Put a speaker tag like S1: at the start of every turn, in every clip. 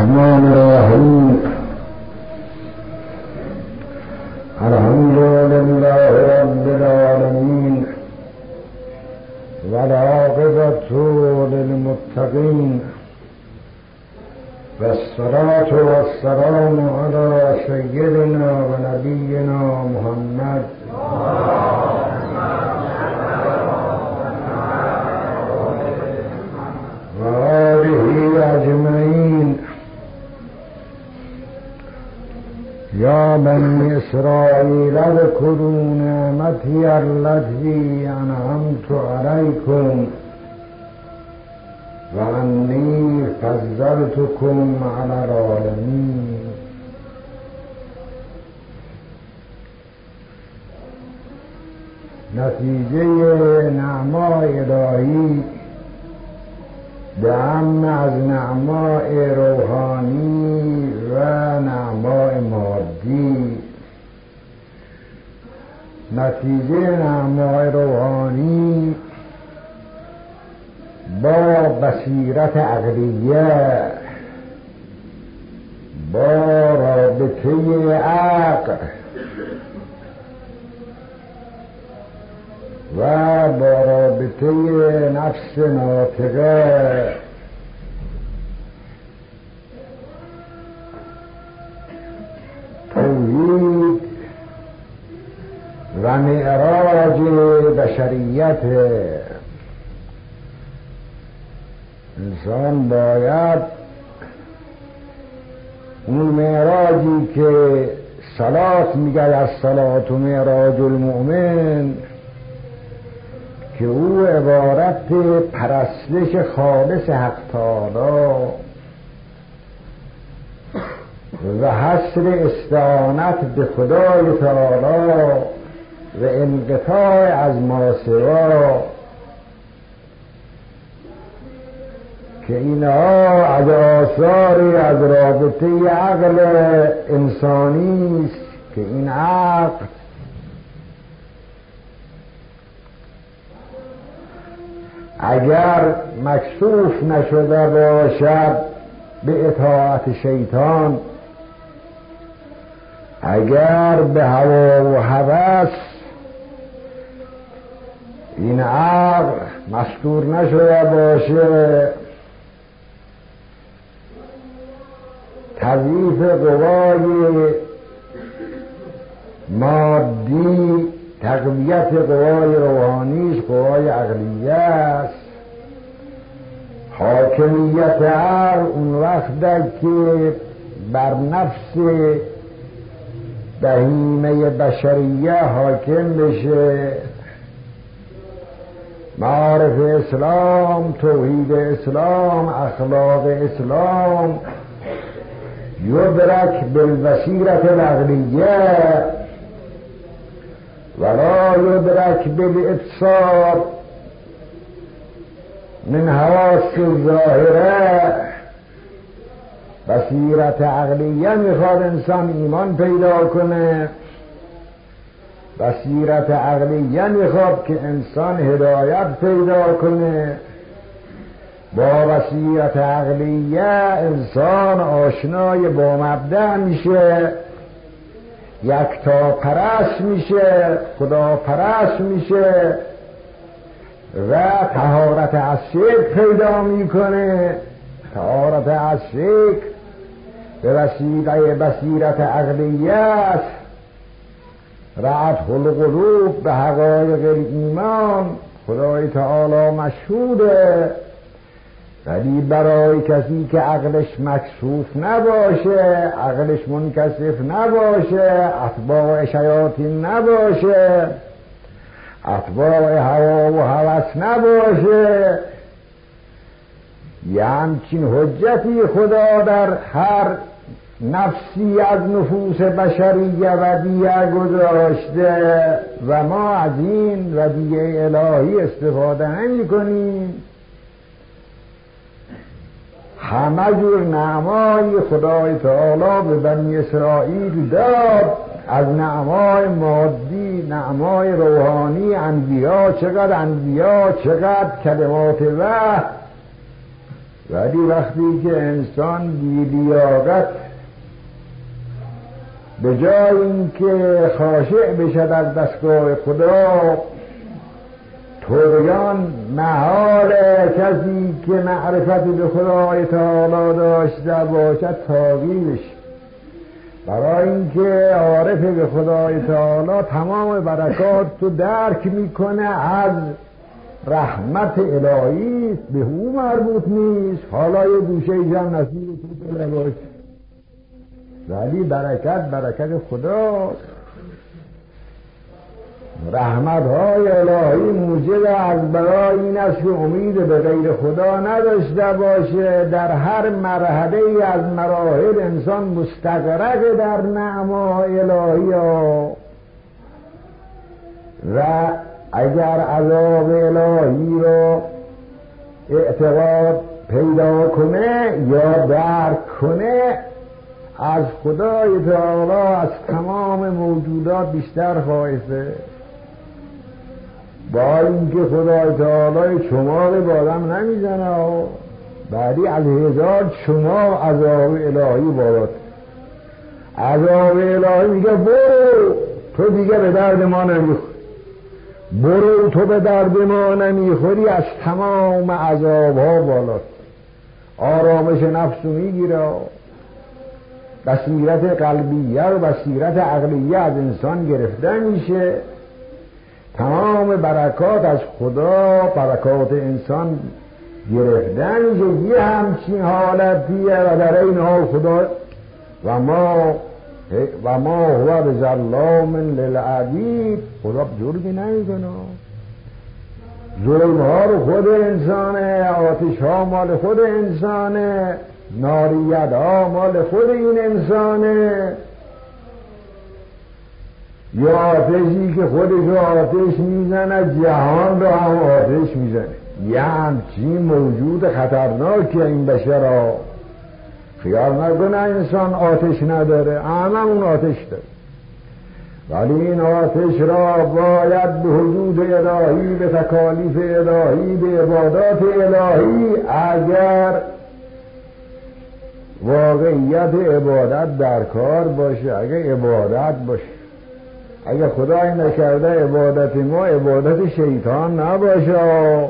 S1: الرحمن الرحيم. الحمد لله رب العالمين. والعاقبة للمتقين. والصلاة والسلام على سيدنا ونبينا محمد يا بني إسرائيل اذكروا نعمتي التي أنعمت عليكم وأني فضلتكم على العالمين. نتیجه نعمای الهی به از نعمای روحانی و نعمای مادی. نتیجه نعمای روحانی با بصیرت عقلیه با رابطه عقل. و با رابطه نفس ناطقه. توحید و معراج بشریت. انسان باید اون معراجی که صلات میگه از صلات و معراج المؤمن که او عبارت پرستش خالص حق تعالی و حسر استعانت به خدای تعالی و انقطاع از ما سوا. که اینها از آثاری از رابطه عقل انسانی است که این عقل اگر مکسوف نشده باشد به اطاعت شیطان اگر به هوا و هوس این عقل مستور نشده باشه تضعیف قوای مادی تقویت قوای روحانی قوای عقلیه است حاکمیت عقل اون وقت که بر نفس بهیمه بشریه حاکم بشه. معارف اسلام توحید اسلام اخلاق اسلام یدرک بالبصیرت العقلیه. ولا يدرك بالابصار من حواس الظاهره بصیرت عقلیه می‌خواد انسان ایمان پیدا کنه. بصیرت عقلیه می‌خواد که انسان هدایت پیدا کنه. با بصیرت عقلیه انسان آشنای با مبدع میشه. یک تا پرست میشه خدا پرست میشه و تهارت از شرک پیدا می‌کنه. تهارت از شرک به وسیله بصیرت عقلیه است رعت القلوب به حقایق ایمان خدای تعالی مشهوده. ولی برای کسی که عقلش مکسوف نباشه عقلش منکسف نباشه اتباع شیاطین نباشه اتباع هوا و هوس نباشه یه همچین حجتی خدا در هر نفسی از نفوس بشریه و دیه گذاشته و ما از این ودیه الهی استفاده نمی کنیم. همه جور نعمای خدای تعالی به بنی اسرائیل داد. از نعمای مادی نعمای روحانی انبیا چقدر انبیا چقدر کلمات وحی. ولی وقتی که انسان بیلیاقت به جای اینکه خاشع بشد از دستگاه خدا توریان محال کسی که معرفت به خدای تعالی داشته باشد تاغیرش برای اینکه عارف به خدای تعالی تمام برکات تو درک می‌کنه از رحمت الهی به او مربوط نیست. حالا یه گوشه هم نصیب تو ولی برکت برکت خداست. رحمت های الهی موجب از برای این است که امید به غیر خدا نداشته باشه. در هر مرحله از مراحل انسان مستقرق در نعما الهی ها. و اگر عذاب الهی رو اعتقاد پیدا کنه یا درک کنه از خدای تعالی از تمام موجودات بیشتر خواهده با اینکه خدای تعالی شما به بادم نمی‌زنه بعدی از هزار شما عذاب الهی بارد عذاب الهی میگه برو تو دیگه به درد ما نمی‌خوری. برو تو به درد ما نمی‌خوری از تمام عذاب ها بالات. آرامش نفس می‌گیره. بصیرت قلبیه و بصیرت عقلیه از انسان گرفته میشه. تمام برکات از خدا برکات انسان گرفتن یه همچین حالتیه و در این حال خدا. و ما و ما هو به ظلام للعبید. خدا جرمی نمی‌کنه. ظلم ها رو خود انسانه آتش ها مال خود انسانه ناریت ها مال خود این انسانه. یا آتشی که خودش آتش می‌زنه جهان رو هم آتش می‌زنه. یه همچین موجود خطرناکی این بشر ها؟ خیال نکنه انسان آتش نداره همه اون آتش داره. ولی این آتش را باید به حدود الهی به تکالیف الهی به عبادات الهی اگر واقعیت عبادت در کار باشه اگر عبادت باشه. اگر خدای نکرده عبادت ما عبادت شیطان نباشه.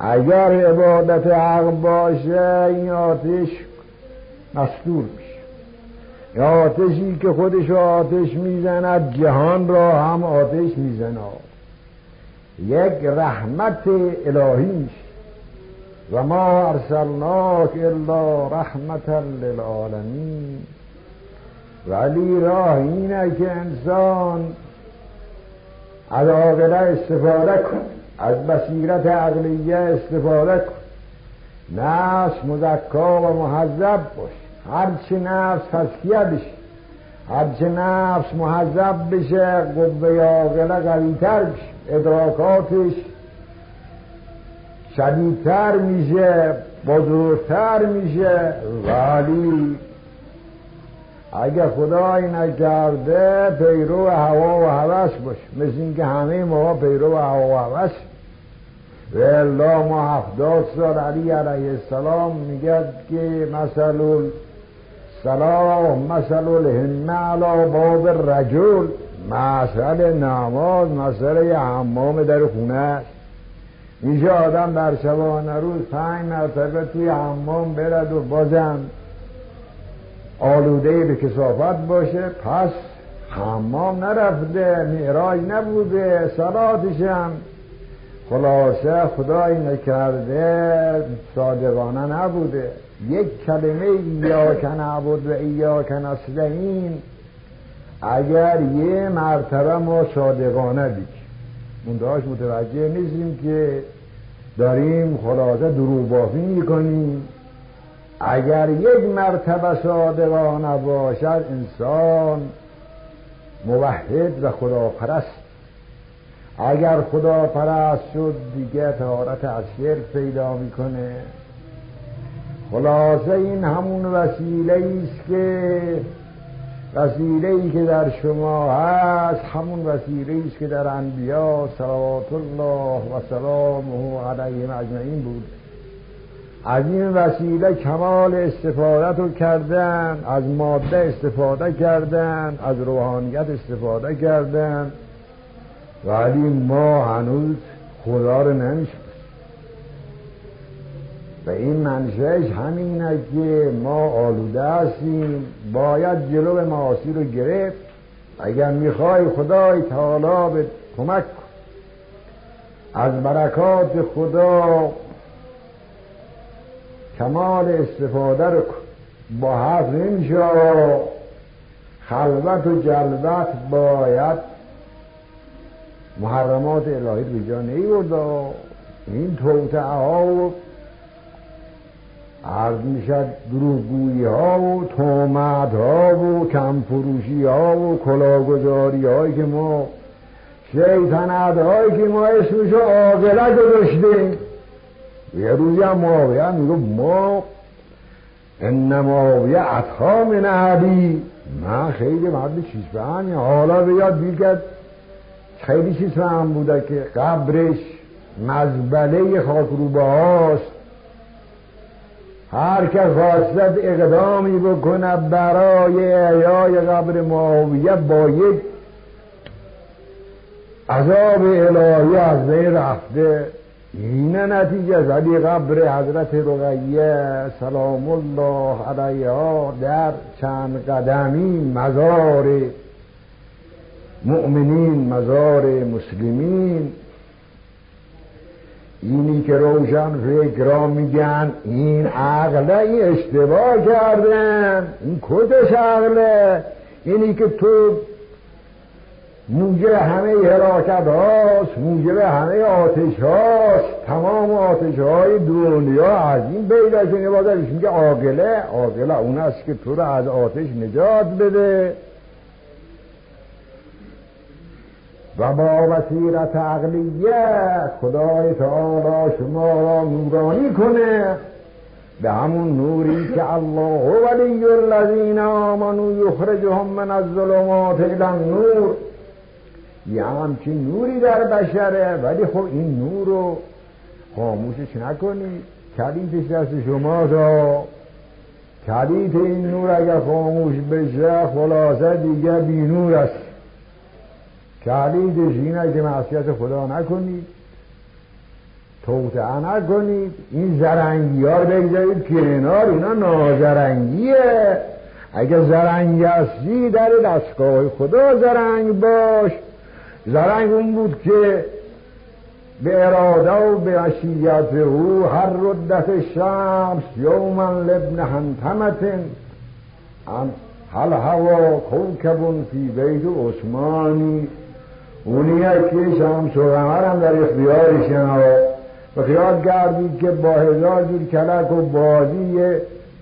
S1: اگر عبادت حق باشه این آتش مستور میشه. یا آتشی که خودش آتش می‌زند جهان را هم آتش می‌زند. یک رحمت الهی میشه. و ما ارسلناک الا رحمتا للعالمین. ولی راه اینه که انسان از عاقله استفاده کن از بصیرت عقلیه استفاده کن. نفس مزکا و محذب باش. هرچه نفس تسکیه بشه هرچه نفس محذب بشه قوه عاقله قویتر بشه ادراکاتش شدیدتر میشه بزرگتر میشه. ولی اگه خدای نکرده پیرو هوا و هوس باش. مثل اینکه همه ما پیرو هوا و هوس. و الله ما هفتاد سال علی علیه السلام میگد که مثل سلام مثل الهمه علا باب رجل مثل نماز یه حمام در خونه است. میشه آدم در شبانه روز پنج مرتبه توی حمام برد و بازم آلوده به کسافت باشه پس حمام نرفته معراج نبوده صلاتشم. خلاصه خدایی نکرده صادقانه نبوده. یک کلمه ایاک نعبد و ایاک نستعین. اگر یه مرتبه ما صادقانه بگیم مندهاش متوجه نیستیم که داریم خلاصه دروغ بافی می‌کنیم. اگر یک مرتبه صادقانه باشد انسان موحد و خداپرست. اگر خدا پرست شد دیگه تهارت از شرک پیدا می‌کنه. خلاصه این همون وسیله است که وسیله ای که در شما هست همون وسیله است که در انبیا صلوات الله و سلامه علیهم اجمعین بود. از این وسیله کمال استفادت رو کردن از ماده استفاده کردن از روحانیت استفاده کردن. ولی ما هنوز خدا رو نمی‌شد و این منشهش همینه که ما آلوده هستیم باید جلو معاصی رو گرفت. اگر می‌خوای خدای تعالی به کمک از برکات خدا کمال استفاده رو با حرف نمیشه خلوت و جلوت باید محرمات الهی به جا نیورد این توتعه ها و عرض می‌شد دروغگویی ها و تومت ها و کمفروشی ها و کلاگذاری هایی که ما شیطنت هایی که ما اسمشو آقله گذاشتیم یه هم معاویه میگو ما انما اطها من عبی من خیلی مرد چیز فهمی حالا به یاد بیگد خیلی چیز فهم بوده که قبرش مزبله خاکروبه هاست هر که خواستد اقدامی بکنه برای احیای قبر معاویه با یک عذاب الهی از بین رفته. این نتیجه ولی قبر حضرت رقیه سلام الله علیها در چند قدمی مزار مؤمنین مزار مسلمین. اینی که روشن فکر را میگن این عقله این اشتباه کردن. این کدش عقله؟ اینی که تو موجب همه حراکت هاست موجب همه آتش هاست. تمام آتش های دنیا از این بیدا که نبازرش میگه عاقله. عاقله اون است که تو رو از آتش نجات بده. و با وسیرت عقلیه خدای تعالی شما را نورانی کنه. به همون نوری که الله ولی الذین آمنوا یخرجهم من الظلمات الى النور. یه همچین نوری در بشره ولی خب این نور رو خاموشش نکنید کلیدش دست شما را. کلید این نور اگر خاموش بشه خلاصه دیگه بی نور است. کلیدش اینه که معصیت خدا نکنید توتعه نکنید این زرنگی ها بگذارید کنار اینا نازرنگیه. اگه زرنگی هستی در دستگاه خدا زرنگ باش. زرنگ اون بود که به اراده و به عشیت او هر ردت شمس یوما لبن هنتمتن هل هوا کوکبون فی بیت عثمانی. اونی که شمس و هم در اختیارشن. و خیال کردید که با هزار جور کلک و بازی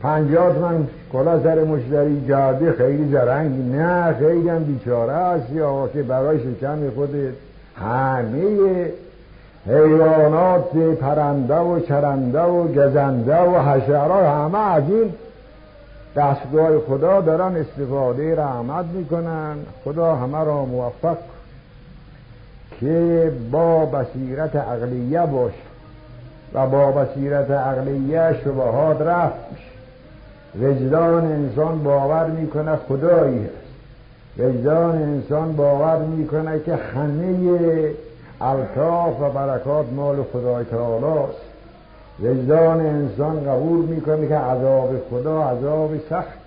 S1: پنجاه من کلا سر مشتری جاده خیلی زرنگ. نه خیلی هم بیچاره هست یا که برای شکم خود همه حیوانات پرنده و چرنده و گزنده و حشرات همه از این دستگاه خدا دارن استفاده رحمت می‌کنن. خدا همه را موفق که با بصیرت عقلیه باش و با بصیرت عقلیه شبهات رفت. میشه وجدان انسان باور می‌کنه خدایی هست. وجدان انسان باور می‌کنه که همه الطاف و برکات مال خدای تعالی است وجدان انسان قبول می‌کنه که عذاب خدا عذاب سخت.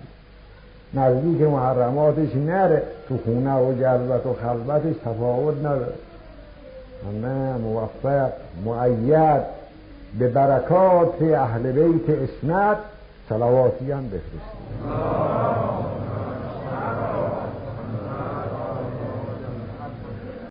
S1: نزدیک محرماتش نره. تو خونه و جلبت و خلبتش تفاوت نداره. همه موفق معید به برکات اهل بیت اسمت صلواتی هم بفرستید.